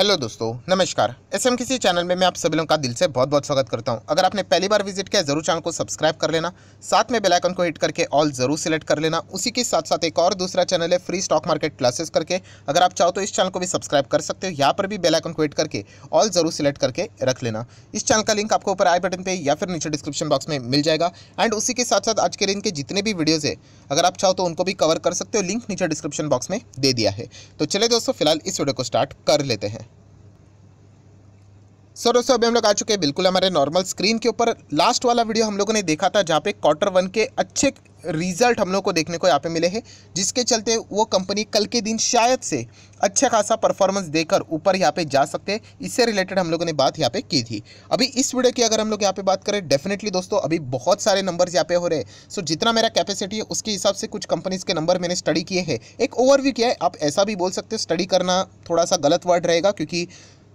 Hello दोस्तों, नमस्कार। S M किसी चैनल में मैं आप सभी लोगों का दिल से बहुत बहुत स्वागत करता हूँ। अगर आपने पहली बार विज़िट किया ज़रूर चैनल को सब्सक्राइब कर लेना। साथ में बेल आइकन को हिट करके ऑल ज़रूर सिलेक्ट कर लेना। उसी के साथ साथ एक और दूसरा चैनल है, फ्री स्टॉक मार्केट क्लासेस करके। अगर आप चाहो तो इस चैनल को भी सब्सक्राइब कर सकते हो, यहाँ पर भी बेलाइकन को हिट करके ऑल ज़रूर सिलेक्ट करके रख लेना। इस चैनल का लिंक आपको ऊपर आई बटन पर या फिर नीचे डिस्क्रिप्शन बॉक्स में मिल जाएगा। एंड उसी के साथ साथ आज के दिन के जितने भी वीडियोज़ है, अगर आप चाहो तो उनको भी कवर कर सकते हो। लिंक नीचे डिस्क्रिप्शन बॉक्स में दे दिया है। तो चले दोस्तों, फ़िलहाल इस वीडियो को स्टार्ट कर लेते हैं। सर दोस्तों अभी हम लोग आ चुके हैं बिल्कुल हमारे नॉर्मल स्क्रीन के ऊपर। लास्ट वाला वीडियो हम लोगों ने देखा था, जहाँ पे क्वार्टर वन के अच्छे रिज़ल्ट हम लोग को देखने को यहाँ पे मिले हैं, जिसके चलते वो कंपनी कल के दिन शायद से अच्छा खासा परफॉर्मेंस देकर ऊपर यहाँ पे जा सकते हैं। इससे रिलेटेड हम लोगों ने बात यहाँ पे की थी। अभी इस वीडियो की अगर हम लोग यहाँ पे बात करें डेफिनेटली दोस्तों, अभी बहुत सारे नंबर्स यहाँ पे हो रहे हैं। सो जितना मेरा कैपेसिटी है, उसके हिसाब से कुछ कंपनीज़ के नंबर मैंने स्टडी किए हैं। एक ओवरव्यू किया है, आप ऐसा भी बोल सकते हो स्टडी करना थोड़ा सा गलत वर्ड रहेगा, क्योंकि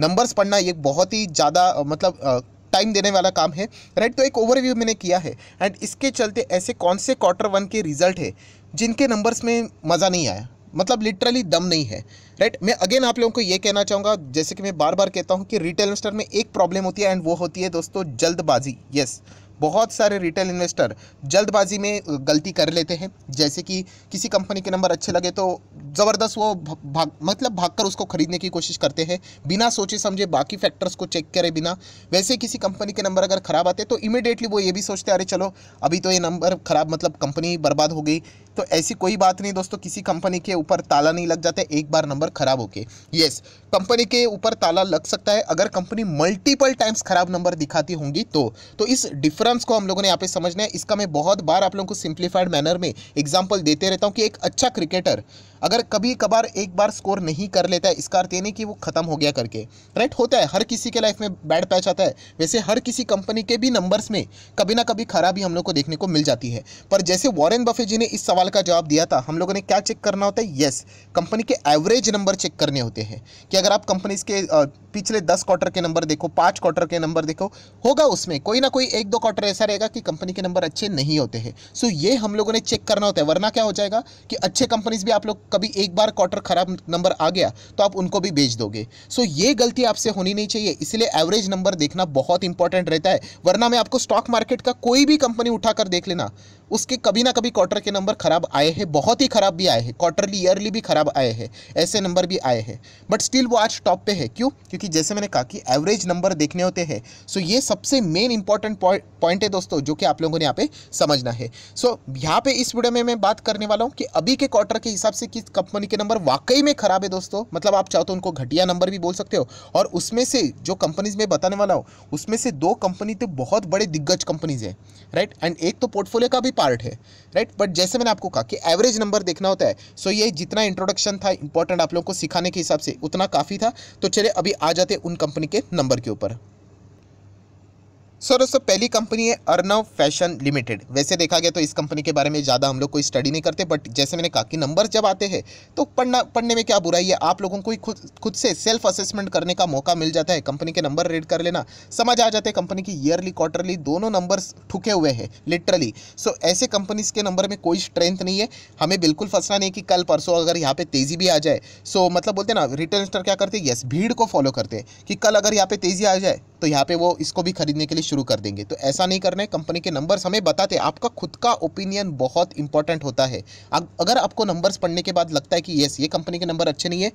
नंबर्स पढ़ना एक बहुत ही ज़्यादा मतलब टाइम देने वाला काम है। राइट तो एक ओवरव्यू मैंने किया है। एंड इसके चलते ऐसे कौन से क्वार्टर वन के रिज़ल्ट है, जिनके नंबर्स में मज़ा नहीं आया? मतलब लिटरली दम नहीं है। राइट मैं अगेन आप लोगों को ये कहना चाहूँगा, जैसे कि मैं बार बार कहता हूँ कि रिटेल इन्वेस्टर में एक प्रॉब्लम होती है एंड वो होती है दोस्तों जल्दबाजी। यस बहुत सारे रिटेल इन्वेस्टर जल्दबाजी में गलती कर लेते हैं। जैसे कि किसी कंपनी के नंबर अच्छे लगे तो ज़बरदस्त वो भाग मतलब भागकर उसको खरीदने की कोशिश करते हैं। बिना सोचे समझे बाकी फैक्टर्स को चेक करे बिना। वैसे किसी कंपनी के नंबर अगर ख़राब आते तो इमीडिएटली वो ये भी सोचते, अरे चलो, अभी तो ये नंबर ख़राब मतलब कंपनी बर्बाद हो गई। तो ऐसी कोई बात नहीं दोस्तों, किसी कंपनी के ऊपर ताला नहीं लग जाता, एक बार नंबर खराब होके। यस कंपनी के ऊपर ताला लग सकता है। अगर कंपनी मल्टीपल टाइम्स खराब नंबर दिखाती होंगी तो तो इस डिफरेंस को हम लोगों ने यहाँ पे समझना है। इसका मैं बहुत बार आप लोगों को सिंप्लीफाइड मैनर में एग्ज़ाम्पल देते रहता हूँ कि एक अच्छा क्रिकेटर अगर कभी कभार एक बार स्कोर नहीं कर लेता है, इसका अर्थ ये नहीं कि वो खत्म हो गया करके। राइट होता है, हर किसी के लाइफ में बैड पैच आता है। वैसे हर किसी कंपनी के भी नंबर्स में कभी ना कभी खराबी हम लोग को देखने को मिल जाती है। पर जैसे वॉरेन बफे जी ने इस सवाल का जवाब दिया था, हम लोगों ने क्या चेक करना होता है? येस कंपनी के एवरेज नंबर चेक करने होते हैं। कि अगर आप कंपनीज़ के पिछले दस क्वार्टर के नंबर देखो, पाँच क्वार्टर के नंबर देखो, होगा उसमें, कोई ना कोई एक दो क्वार्टर ऐसा रहेगा कि कंपनी के नंबर अच्छे नहीं होते हैं। सो ये हम लोगों ने चेक करना होता है, वरना क्या हो जाएगा कि अच्छे कंपनीज़ भी आप लोग कभी एक बार क्वार्टर खराब नंबर आ गया तो आप उनको भी बेच दोगे। सो ये गलती आपसे होनी नहीं चाहिए, इसलिए एवरेज नंबर देखना बहुत इंपॉर्टेंट रहता है। वरना मैं आपको स्टॉक मार्केट का कोई भी कंपनी उठाकर देख लेना, उसके कभी ना कभी क्वार्टर के नंबर खराब आए हैं, बहुत ही खराब भी आए हैं क्वार्टरली ईयरली भी खराब आए हैं, ऐसे नंबर भी आए हैं। बट स्टिल वो आज टॉप पे है। क्यों? क्योंकि जैसे मैंने कहा कि एवरेज नंबर देखने होते हैं। सो ये सबसे मेन इंपॉर्टेंट पॉइंट है दोस्तों, जो कि आप लोगों ने यहाँ पे समझना है। सो यहाँ पे इस वीडियो में मैं बात करने वाला हूँ कि अभी के क्वार्टर के हिसाब से किस कंपनी के नंबर वाकई में खराब है दोस्तों। मतलब आप चाहो तो उनको घटिया नंबर भी बोल सकते हो। और उसमें से जो कंपनीज़ में बताने वाला हूँ, उसमें से दो कंपनी तो बहुत बड़े दिग्गज कंपनीज़ है। राइट एंड एक तो पोर्टफोलियो का भी पार्ट है। राइट बट जैसे मैंने आपको कहा कि एवरेज नंबर देखना होता है। सो ये जितना इंट्रोडक्शन था इंपॉर्टेंट आप लोगों को सिखाने के हिसाब से, उतना काफ़ी था। तो चले अभी आ जाते उन कंपनी के नंबर के ऊपर। सर दोस्तों पहली कंपनी है अर्नव फ़ैशन लिमिटेड। वैसे देखा गया तो इस कंपनी के बारे में ज़्यादा हम लोग कोई स्टडी नहीं करते बट जैसे मैंने कहा कि नंबर जब आते हैं तो पढ़ना, पढ़ने में क्या बुराई है? आप लोगों को खुद खुद से सेल्फ असेसमेंट करने का मौका मिल जाता है। कंपनी के नंबर रीड कर लेना, समझ आ जाते हैं कंपनी की ईयरली क्वार्टरली दोनों नंबर ठुके हुए हैं लिटरली सो ऐसे कंपनीज़ के नंबर में कोई स्ट्रेंथ नहीं है। हमें बिल्कुल फंसना नहीं कि कल, परसों अगर यहाँ पे तेज़ी भी आ जाए सो मतलब बोलते ना रिटर्न क्या करते हैं? यस भीड़ को फॉलो करते हैं कि कल अगर यहाँ पे तेज़ी आ जाए तो यहाँ पे वो इसको भी खरीदने के लिए शुरू कर देंगे। तो ऐसा नहीं करना है, कंपनी के नंबर्स हमें बताते हैं। आपका खुद का ओपिनियन बहुत इंपॉर्टेंट होता है। अगर आपको नंबर्स पढ़ने के बाद लगता है कि येस ये कंपनी के नंबर अच्छे नहीं है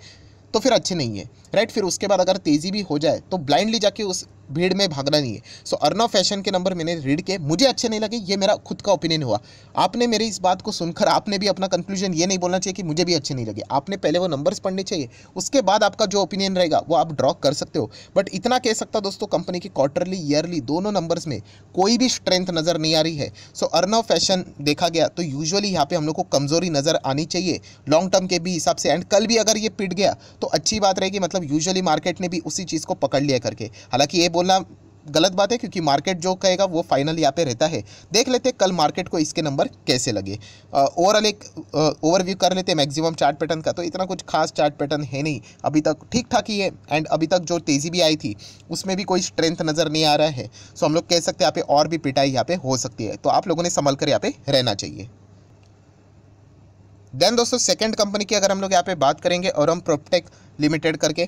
तो फिर अच्छे नहीं है। राइट फिर उसके बाद अगर तेज़ी भी हो जाए तो ब्लाइंडली जाके उस भीड़ में भागना नहीं है। सो अर्नव फ़ैशन के नंबर मैंने रीड किए। मुझे अच्छे नहीं लगे, ये मेरा खुद का ओपिनियन हुआ। आपने मेरी इस बात को सुनकर, आपने भी अपना कंक्लूजन ये नहीं बोलना चाहिए कि मुझे भी अच्छे नहीं लगे। आपने पहले वो नंबर्स पढ़ने चाहिए, उसके बाद आपका जो ओपिनियन रहेगा, वो आप ड्रॉ कर सकते हो। बट इतना कह सकता दोस्तों कंपनी की क्वार्टरली ईयरली दोनों नंबर्स में कोई भी स्ट्रेंथ नज़र नहीं आ रही है। सो अर्नव फ़ैशन देखा गया तो यूजुअली यहाँ पे हम लोग को कमज़ोरी नज़र आनी चाहिए। लॉन्ग टर्म के भी हिसाब से एंड कल भी अगर ये पिट गया तो अच्छी बात रहेगी मतलब यूजुअली मार्केट ने भी उसी चीज़ को पकड़ लिया करके। हालाँकि ये बोलना गलत बात है, क्योंकि मार्केट जो कहेगा वो फाइनल यहाँ पे रहता है। देख लेते कल मार्केट को इसके नंबर कैसे लगे। ओवरऑल एक ओवरव्यू कर लेते मैक्सिमम चार्ट पैटर्न का तो इतना कुछ खास चार्ट पैटर्न है नहीं। अभी तक ठीक ठाक ही है एंड अभी तक जो तेज़ी भी आई थी, उसमें भी कोई स्ट्रेंथ नज़र नहीं आ रहा है। सो हम लोग कह सकते यहाँ पे और भी पिटाई यहाँ पे हो सकती है। तो आप लोगों ने संभल कर यहाँ पे रहना चाहिए। देन दोस्तों सेकंड कंपनी की अगर हम लोग यहाँ पे बात करेंगे और हम प्रोपटेक लिमिटेड करके।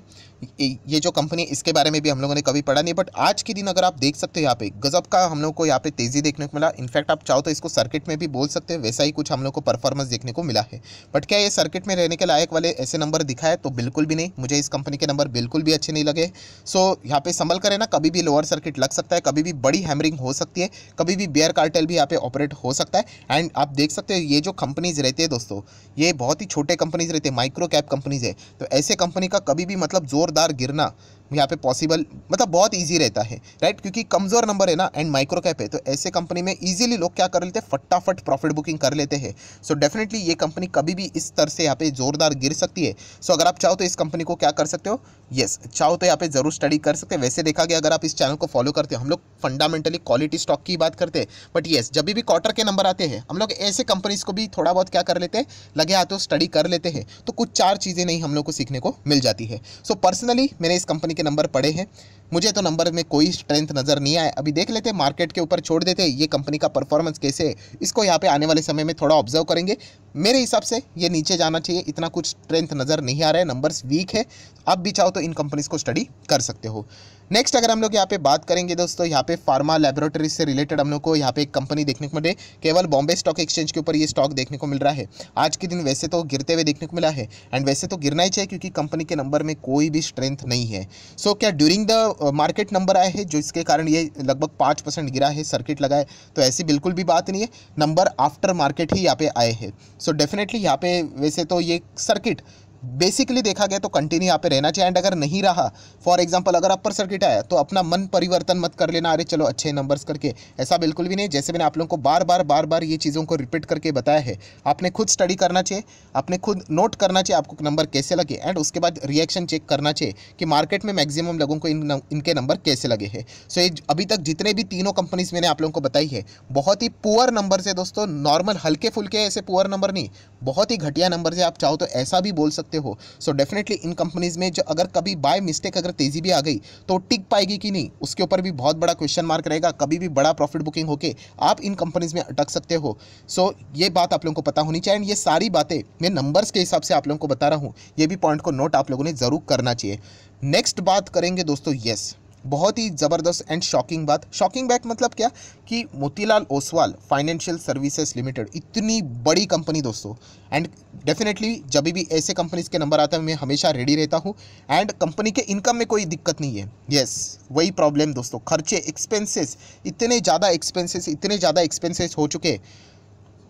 ये जो कंपनी इसके बारे में भी हम लोगों ने कभी पढ़ा नहीं बट आज के दिन अगर आप देख सकते हो यहाँ पे, गजब का हम लोग को यहाँ पे तेज़ी देखने को मिला। इनफैक्ट आप चाहो तो इसको सर्किट में भी बोल सकते हैं, वैसा ही कुछ हम लोग को परफॉर्मेंस देखने को मिला है। बट क्या ये सर्किट में रहने के लायक वाले ऐसे नंबर दिखाए तो बिल्कुल भी नहीं। मुझे इस कंपनी के नंबर बिल्कुल भी अच्छे नहीं लगे। सो यहाँ पे संभल करें ना कभी भी लोअर सर्किट लग सकता है, कभी भी बड़ी हैमरिंग हो सकती है, कभी भी बेयर कार्टेल भी यहाँ पे ऑपरेट हो सकता है। एंड आप देख सकते हैं, ये जो कंपनीज़ रहती है दोस्तों, ये बहुत ही छोटे कंपनीज़ रहते हैं माइक्रो कैप कंपनीज़ है। तो ऐसे कंपनी का कभी भी मतलब जोरदार गिरना यहाँ पे पॉसिबल मतलब बहुत इजी रहता है राइट क्योंकि कमज़ोर नंबर है ना एंड माइक्रो कैप है तो ऐसे कंपनी में इजीली लोग क्या कर लेते हैं? फटाफट प्रॉफिट बुकिंग कर लेते हैं। सो डेफिनेटली ये कंपनी कभी भी इस तरह से यहाँ पे जोरदार गिर सकती है। सो अगर आप चाहो तो इस कंपनी को क्या कर सकते हो? येस चाहो तो यहाँ पे ज़रूर स्टडी कर सकते हैं। वैसे देखा गया, अगर आप इस चैनल को फॉलो करते हो, हम लोग फंडामेंटली क्वालिटी स्टॉक की बात करते हैं। बट येस जब भी क्वार्टर के नंबर आते हैं, हम लोग ऐसे कंपनीज़ को भी थोड़ा बहुत क्या कर लेते हैं? लगे हाथों स्टडी कर लेते हैं। तो कुछ चार चीज़ें नहीं हम लोग को सीखने को मिल जाती है। सो पर्सनली मैंने इस कंपनी के नंबर पड़े हैं। मुझे तो नंबर में कोई स्ट्रेंथ नज़र नहीं आया। अभी देख लेते मार्केट के ऊपर छोड़ देते ये कंपनी का परफॉर्मेंस कैसे है? इसको यहाँ पे आने वाले समय में थोड़ा ऑब्ज़र्व करेंगे। मेरे हिसाब से ये नीचे जाना चाहिए। इतना कुछ स्ट्रेंथ नज़र नहीं आ रहा है। नंबर्स वीक है। आप भी चाहो तो इन कंपनीज़ को स्टडी कर सकते हो। नेक्स्ट अगर हम लोग यहाँ पे बात करेंगे दोस्तों यहाँ पे फार्मा लेबोरेटरी से रिलेटेड हम लोग को यहाँ पे एक कंपनी देखने को मिले। केवल बॉम्बे स्टॉक एक्सचेंज के ऊपर ये स्टॉक देखने को मिल रहा है। आज के दिन वैसे तो गिरते हुए देखने को मिला है। एंड वैसे तो गिरना ही चाहिए क्योंकि कंपनी के नंबर में कोई भी स्ट्रेंथ नहीं है। सो so, क्या ड्यूरिंग द मार्केट नंबर आए हैं जो इसके कारण ये लगभग पाँच परसेंट गिरा है सर्किट लगाए तो ऐसी बिल्कुल भी बात नहीं है। नंबर आफ्टर मार्केट ही यहाँ पे आए हैं। सो डेफिनेटली यहाँ पे वैसे तो ये सर्किट बेसिकली देखा गया तो कंटिन्यू यहाँ पे रहना चाहिए। एंड अगर नहीं रहा फॉर एग्जांपल अगर अपर सर्किट आया तो अपना मन परिवर्तन मत कर लेना। अरे चलो, अच्छे नंबर्स करके। ऐसा बिल्कुल भी नहीं जैसे मैंने आप लोगों को बार बार बार बार ये चीज़ों को रिपीट करके बताया है, आपने खुद स्टडी करना चाहिए, आपने खुद नोट करना चाहिए आपको नंबर कैसे लगे। एंड उसके बाद रिएक्शन चेक करना चाहिए कि मार्केट में मैक्सिमम लोगों को इन इनके नंबर कैसे लगे हैं। सो ये अभी तक जितने भी तीनों कंपनीज़ मैंने आप लोगों को बताई है, बहुत ही पुअर नंबर से दोस्तों। नॉर्मल हल्के फुल्के ऐसे पुअर नंबर नहीं, बहुत ही घटिया नंबर से आप चाहो तो ऐसा भी बोल सकते हो। सो डेफिनेटली इन कंपनीज़ में जो अगर कभी बाय मिस्टेक अगर तेज़ी भी आ गई तो टिक पाएगी कि नहीं? उसके ऊपर भी बहुत बड़ा क्वेश्चन मार्क रहेगा, कभी भी बड़ा प्रॉफिट बुकिंग होके आप इन कंपनीज़ में अटक सकते हो। सो ये बात आप लोगों को पता होनी चाहिए ये सारी बातें मैं नंबर्स के हिसाब से आप लोगों को बता रहा हूँ, ये भी पॉइंट को नोट आप लोगों ने ज़रूर करना चाहिए। नेक्स्ट बात करेंगे दोस्तों येस बहुत ही ज़बरदस्त एंड शॉकिंग बात। शॉकिंग बैक मतलब क्या? कि Motilal Oswal Financial Services Limited इतनी बड़ी कंपनी दोस्तों। एंड डेफिनेटली जब भी ऐसे कंपनीज़ के नंबर आते हैं, मैं हमेशा रेडी रहता हूँ। एंड कंपनी के इनकम में कोई दिक्कत नहीं है। यस वही प्रॉब्लम दोस्तों। खर्चे एक्सपेंसेस इतने ज़्यादा एक्सपेंसेस इतने ज़्यादा एक्सपेंसेस हो चुके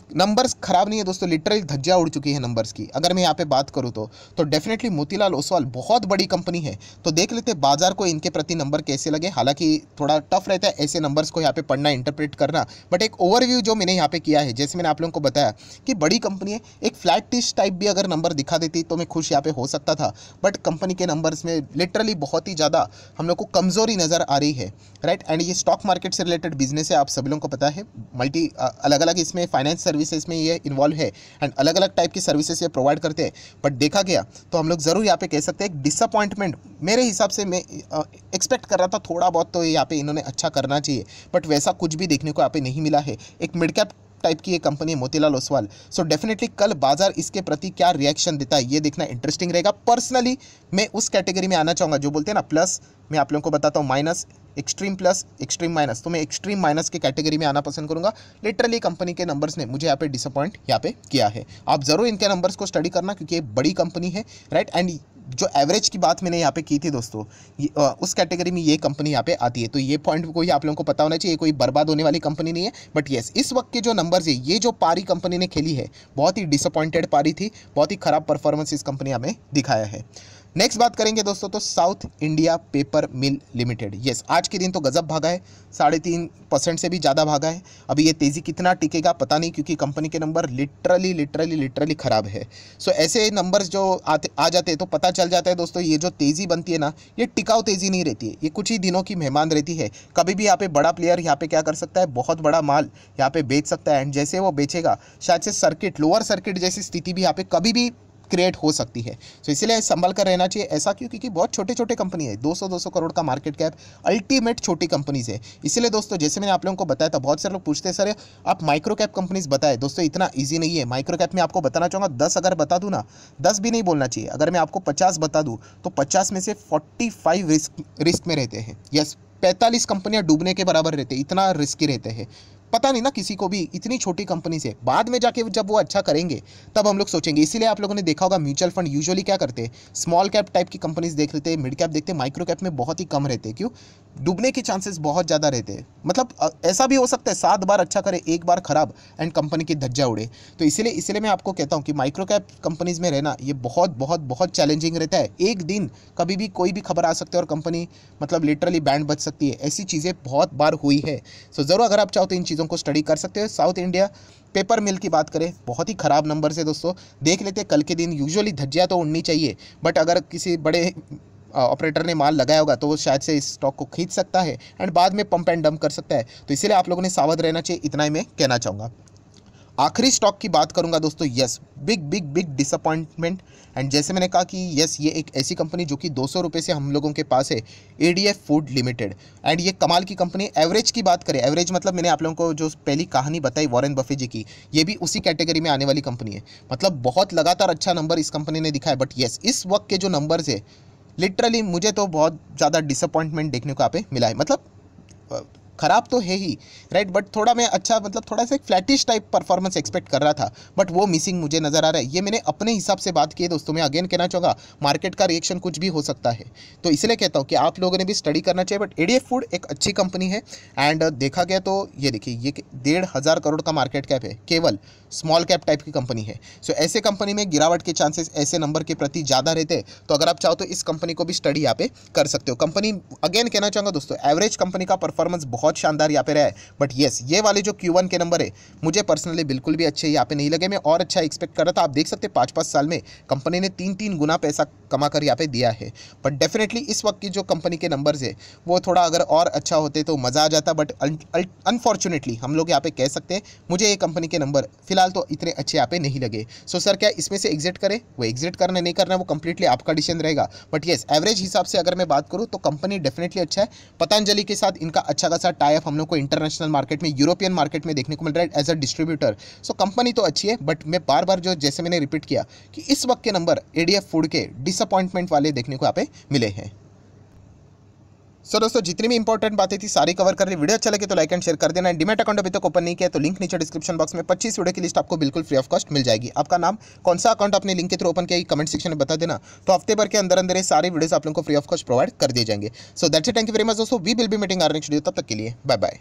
नंबर्स खराब नहीं है दोस्तों लिटरली धज्जा उड़ चुकी है नंबर्स की। अगर मैं यहाँ पे बात करूँ तो तो डेफिनेटली मोतीलाल ओसवाल बहुत बड़ी कंपनी है। तो देख लेते बाज़ार को इनके प्रति नंबर कैसे लगे। हालाँकि थोड़ा टफ रहता है ऐसे नंबर्स को यहाँ पे पढ़ना इंटरप्रेट करना। बट एक ओवरव्यू जो मैंने यहाँ पे किया है, जैसे मैंने आप लोगों को बताया कि बड़ी कंपनी है, एक फ्लैट टिश टाइप भी अगर नंबर दिखा देती तो मैं खुश यहाँ पे हो सकता था। बट कंपनी के नंबर्स में लिटरली बहुत ही ज़्यादा हम लोग को कमज़ोरी नज़र आ रही है। राइट एंड ये स्टॉक मार्केट से रिलेटेड बिज़नेस है, आप सभी लोगों को पता है। मल्टी अलग अलग इसमें फाइनेंस सर्विसेज़ में ये इन्वॉल्व है एंड अलग अलग टाइप की सर्विसेज़ ये प्रोवाइड करते हैं। बट देखा गया तो हम लोग ज़रूर यहाँ पे कह सकते हैं, एक डिसअपॉइंटमेंट मेरे हिसाब से मैं एक्सपेक्ट कर रहा था थोड़ा बहुत तो यहाँ पे इन्होंने अच्छा करना चाहिए। बट वैसा कुछ भी देखने को यहाँ पे नहीं मिला है। एक मिड कैप टाइप की ये कंपनी है मोतीलाल ओसवाल। सो डेफिनेटली कल बाज़ार इसके प्रति क्या रिएक्शन देता है, ये देखना इंटरेस्टिंग रहेगा। पर्सनली मैं उस कैटेगरी में आना चाहूँगा, जो बोलते हैं ना प्लस मैं आप लोगों को बताता हूँ minus extreme plus extreme minus तो मैं एक्सट्रीम माइनस के कैटेगरी में आना पसंद करूँगा। लिटरली कंपनी के नंबर्स ने मुझे यहाँ पे डिसअपॉइंट यहाँ पे किया है। आप ज़रूर इनके नंबर्स को स्टडी करना क्योंकि ये बड़ी कंपनी है राइट एंड जो एवरेज की बात मैंने यहाँ पे की थी दोस्तों उस कैटेगरी में ये कंपनी यहाँ पे आती है। तो ये पॉइंट को ही आप लोगों को पता होना चाहिए, ये कोई बर्बाद होने वाली कंपनी नहीं है। बट येस इस वक्त के जो नंबर्स है, ये जो पारी कंपनी ने खेली है, बहुत ही डिसअपॉइंटेड पारी थी, बहुत ही खराब परफॉर्मेंस इस कंपनी हमें दिखाया है। नेक्स्ट बात करेंगे दोस्तों तो South India Paper Mill Limited yes आज के दिन तो गजब भागा है। साढ़े तीन परसेंट से भी ज़्यादा भागा है। अभी ये तेज़ी कितना टिकेगा पता नहीं क्योंकि कंपनी के नंबर लिटरली लिटरली लिटरली ख़राब है। सो so, ऐसे नंबर्स जो आते आ जाते हैं तो पता चल जाता है दोस्तों ये जो तेज़ी बनती है ना ये टिकाऊ तेज़ी नहीं रहती है। ये कुछ ही दिनों की मेहमान रहती है। कभी भी यहाँ पे बड़ा प्लेयर यहाँ पे क्या कर सकता है? बहुत बड़ा माल यहाँ पे बेच सकता है। एंड जैसे वो बेचेगा शायद से सर्किट लोअर सर्किट जैसी स्थिति भी यहाँ पे कभी भी क्रिएट हो सकती है। तो इसीलिए संभल कर रहना चाहिए। ऐसा क्यों? क्योंकि बहुत छोटे छोटे कंपनी है 200 200 करोड़ का मार्केट कैप अल्टीमेट छोटी कंपनीज़ है। इसीलिए दोस्तों, जैसे मैंने आप लोगों को बताया था, बहुत सारे लोग पूछते हैं, सर, आप माइक्रो कैप कंपनीज़ बताए। दोस्तों, इतना ईजी नहीं है। माइक्रो कैप में आपको बताना चाहूँगा, दस अगर बता दूँ ना, दस भी नहीं बोलना चाहिए। अगर मैं आपको पचास बता दूँ तो पचास में से फोर्टी रिस्क रिस्क में रहते हैं। यस पैंतालीस कंपनियाँ डूबने के बराबर रहते हैं। इतना रिस्की रहते हैं। पता नहीं ना किसी को भी, इतनी छोटी कंपनी से। बाद में जाके जब वो अच्छा करेंगे, तब हम लोग सोचेंगे। इसीलिए आप लोगों ने देखा होगा म्यूचुअल फंड यूजुअली क्या करते हैं? स्मॉल कैप टाइप की कंपनीज़ देख लेते हैं मिड कैप देखते हैं माइक्रो कैप में बहुत ही कम रहते हैं। क्यों? डूबने के चांसेस बहुत ज़्यादा रहते हैं। मतलब ऐसा भी हो सकता है, सात बार अच्छा करे, एक बार खराब एंड कंपनी की धज्जा उड़े। तो इसीलिए इसीलिए मैं आपको कहता हूँ कि माइक्रो कैप कंपनीज़ में रहना, ये बहुत बहुत बहुत चैलेंजिंग रहता है। एक दिन कभी भी कोई भी खबर आ सकती है और कंपनी मतलब लिटरली बैंड बच सकती है। ऐसी चीज़ें बहुत बार हुई है। सो ज़रूर अगर आप चाहो तो इन को स्टडी कर सकते हो। साउथ इंडिया पेपर मिल की बात करें, बहुत ही ख़राब नंबर से दोस्तों। देख लेते कल के दिन यूजुअली धज्जिया तो उड़नी चाहिए बट अगर किसी बड़े ऑपरेटर ने माल लगाया होगा तो वो शायद से इस स्टॉक को खींच सकता है एंड बाद में पंप एंड डंप कर सकता है। तो इसलिए आप लोगों ने सावध रहना चाहिए, इतना ही मैं कहना चाहूँगा। आखिरी स्टॉक की बात करूँगा दोस्तों yes big big big disappointment and जैसे मैंने कहा कि यस ये एक ऐसी कंपनी जो कि दो सौ रुपये से हम लोगों के पास है A D F Food Limited and ये कमाल की कंपनी एवरेज की बात करें एवरेज मतलब मैंने आप लोगों को जो पहली कहानी बताई वॉरेन बफे जी की, ये भी उसी कैटेगरी में आने वाली कंपनी है. मतलब बहुत लगातार अच्छा नंबर इस कंपनी ने दिखाया बट येस इस वक्त के जो नंबर्स है लिटरली मुझे तो बहुत ज़्यादा डिसअपॉइंटमेंट देखने को यहाँ पे मिला है. मतलब ख़राब तो है ही राइट बट थोड़ा मैं अच्छा मतलब थोड़ा सा एक फ्लैटिश टाइप परफॉर्मेंस एक्सपेक्ट कर रहा था। बट वो मिसिंग मुझे नज़र आ रहा है। ये मैंने अपने हिसाब से बात की है दोस्तों मैं अगेन कहना चाहूँगा मार्केट का रिएक्शन कुछ भी हो सकता है। तो इसलिए कहता हूँ कि आप लोगों ने भी स्टडी करना चाहिए बट ए फ़ूड एक अच्छी कंपनी है। एंड देखा गया तो ये देखिए ये डेढ़ हज़ार करोड़ का मार्केट कैप है। केवल स्मॉल कैप टाइप की कंपनी है। सो so, ऐसे कंपनी में गिरावट के चांसेस ऐसे नंबर के प्रति ज़्यादा रहते हैं। तो अगर आप चाहो तो इस कंपनी को भी स्टडी यहाँ पे कर सकते हो। कंपनी अगेन कहना चाहूँगा दोस्तों एवरेज कंपनी का परफॉर्मेंस बहुत शानदार यहाँ पे रहा है। बट येस ये वाले जो क्यू के नंबर है, मुझे पर्सनली बिल्कुल भी अच्छे यहाँ पे नहीं लगे। मैं और अच्छा एक्सपेक्ट कर रहा था। आप देख सकते पाँच पाँच साल में कंपनी ने तीन तीन गुना पैसा कमा कर यहाँ पे दिया है। बट डेफिनेटली इस वक्त की जो कंपनी के नंबर्स है, वो थोड़ा अगर और अच्छा होते तो मज़ा आ जाता। बट अनफॉर्चुनेटली हम लोग यहाँ पे कह सकते हैं, मुझे ये कंपनी के नंबर फ़िलहाल तो इतने अच्छे यहाँ पे नहीं लगे। सो सर क्या इसमें से एग्जिट करें? वो एग्जिट करना नहीं करना, वो कंप्लीटली आपका डिसीज़न रहेगा। बट येस एवरेज हिसाब से अगर मैं बात करूँ तो कंपनी डेफिनेटली अच्छा है। पतंजलि के साथ इनका अच्छा खासा टाइप हम लोग को इंटरनेशनल मार्केट में यूरोपियन मार्केट में देखने को मिल रहा है as a distributor so company तो अच्छी है बट मैं बार बार जो जैसे मैंने रिपीट किया कि इस वक्त के नंबर एडीएफ फ़ूड के डिसअपॉइंटमेंट वाले देखने को यहाँ पे मिले हैं। सो दोस्तों, जितनी भी इंपॉर्टेंट बातें थी, सारी कवर कर ली। वीडियो अच्छा लगे तो लाइक एंड शेयर कर देना। डिमेट अकाउंट अभी तक ओपन नहीं किया तो लिंक नीचे डिस्क्रिप्शन बॉक्स में 25 वीडियो की लिस्ट आपको बिल्कुल फ्री ऑफ़ कॉस्ट मिल जाएगी। आपका नाम, कौन सा अकाउंट अपने लिंक के थ्रू ओपन किया कमेंट सेक्शन में बता देना। तो हफ़्ते भर के अंदर अंदर सारे वीडियो आप लोगों को फ्री ऑफ़ कॉस्ट प्रोवाइड कर दिए जाएँगे। So that's thank you very much दोस्तों। We will be meeting our next video तब तक के लिए बाय बाय